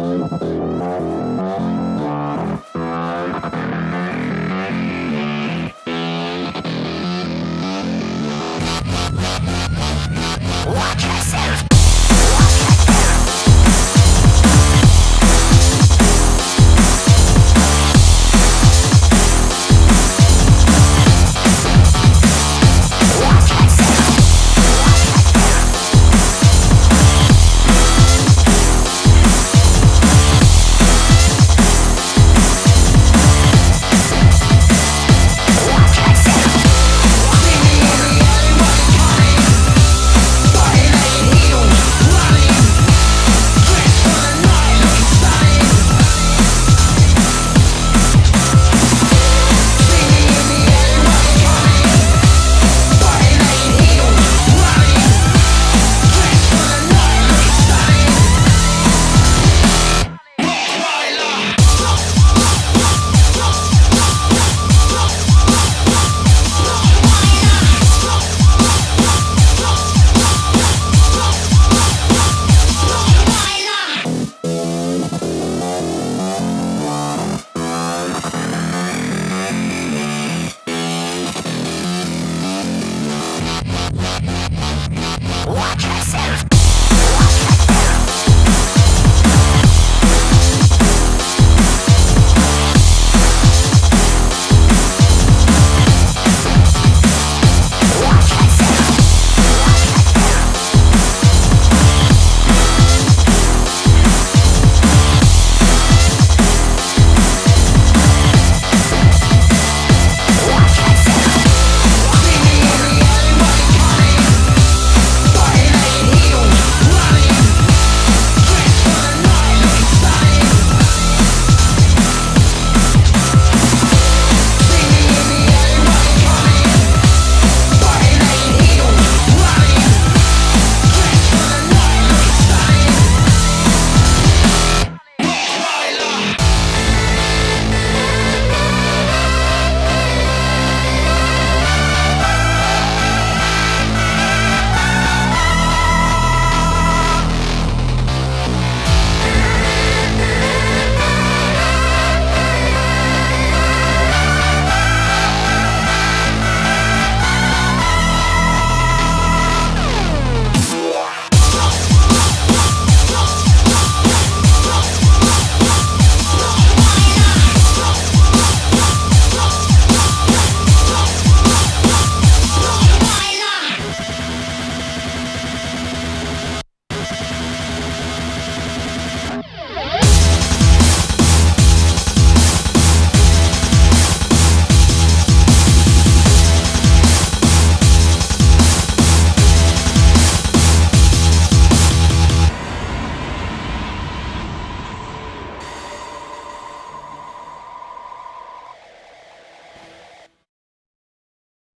なこ。